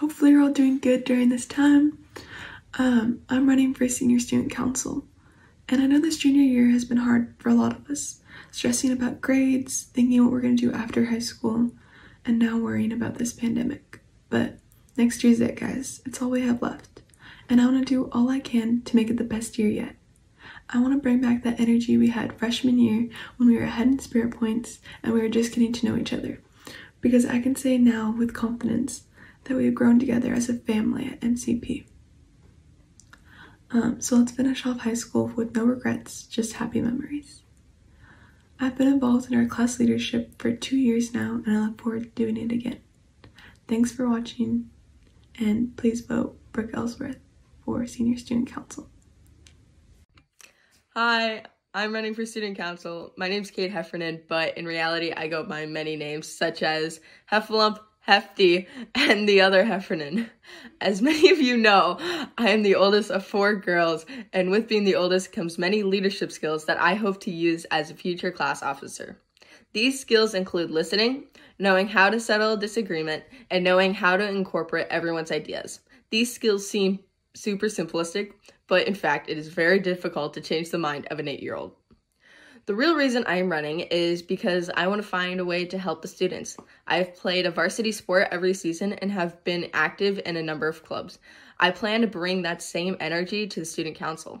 hopefully you're all doing good during this time. Um, I'm running for senior student council, and I know this junior year has been hard for a lot of us, stressing about grades, thinking what we're going to do after high school, and now worrying about this pandemic. But next year's it, guys. It's all we have left, and I want to do all I can to make it the best year yet. I want to bring back that energy we had freshman year when we were ahead in spirit points and we were just getting to know each other. Because I can say now with confidence that we've grown together as a family at MCP. Um, so let's finish off high school with no regrets, just happy memories. I've been involved in our class leadership for two years now, and I look forward to doing it again. Thanks for watching, and please vote Brooke Ellsworth for Senior Student Council. Hi, I'm running for student council. My name's Kate Heffernan, but in reality, I go by many names, such as Heffalump, Hefty, and the other Heffernan. As many of you know, I am the oldest of four girls, and with being the oldest comes many leadership skills that I hope to use as a future class officer. These skills include listening, knowing how to settle a disagreement, and knowing how to incorporate everyone's ideas. These skills seem super simplistic, but in fact, it is very difficult to change the mind of an eight year old. The real reason I am running is because I want to find a way to help the students. I've played a varsity sport every season and have been active in a number of clubs. I plan to bring that same energy to the student council.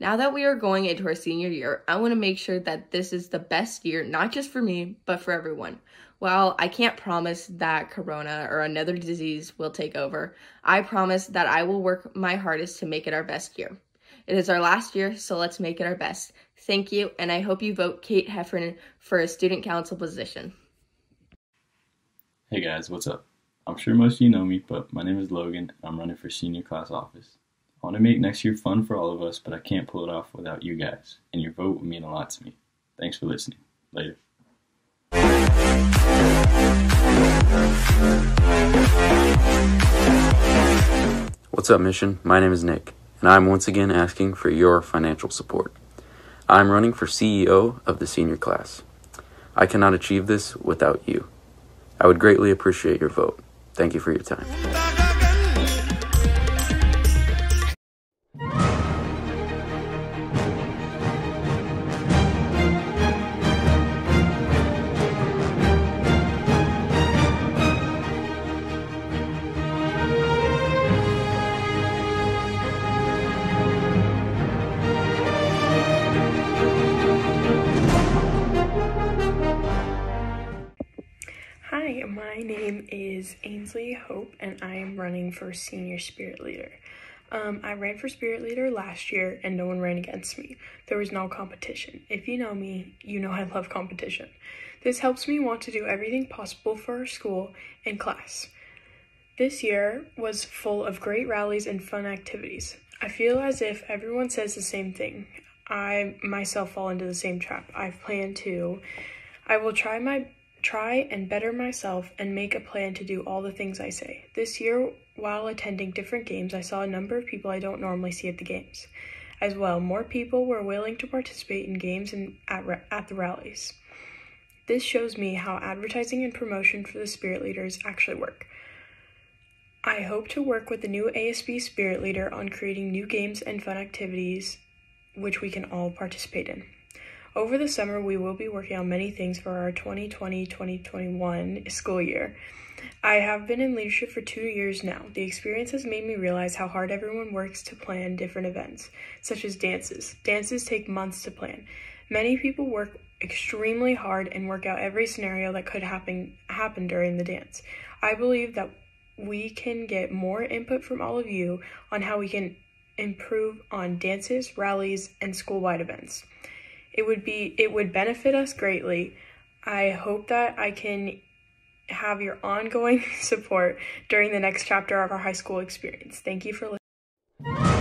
Now that we are going into our senior year, I want to make sure that this is the best year, not just for me, but for everyone. While I can't promise that corona or another disease will take over, I promise that I will work my hardest to make it our best year. It is our last year, so let's make it our best. Thank you, and I hope you vote Kate Heffernan for a student council position. Hey guys, what's up? I'm sure most of you know me, but my name is Logan, and I'm running for senior class office. I want to make next year fun for all of us, but I can't pull it off without you guys, and your vote would mean a lot to me. Thanks for listening. Later. What's up, Mission? My name is Nick, and I'm once again asking for your financial support. I'm running for CEO of the senior class. I cannot achieve this without you. I would greatly appreciate your vote. Thank you for your time. Hi, my name is Ainsley Hope, and I am running for senior spirit leader. Um, I ran for spirit leader last year, and no one ran against me. There was no competition. If you know me, you know I love competition. This helps me want to do everything possible for our school and class. This year was full of great rallies and fun activities. I feel as if everyone says the same thing. I myself fall into the same trap. I plan to. I will try my try and better myself and make a plan to do all the things I say. This year, while attending different games, I saw a number of people I don't normally see at the games. As well, more people were willing to participate in games and at, at the rallies. This shows me how advertising and promotion for the spirit leaders actually work. I hope to work with the new ASB spirit leader on creating new games and fun activities which we can all participate in. Over the summer, we will be working on many things for our 2020-2021 school year. I have been in leadership for two years now. The experience has made me realize how hard everyone works to plan different events, such as dances. Dances take months to plan. Many people work extremely hard and work out every scenario that could happen happen during the dance. I believe that we can get more input from all of you on how we can improve on dances, rallies, and school-wide events. It would be it would benefit us greatly. I hope that I can have your ongoing support during the next chapter of our high school experience. Thank you for listening.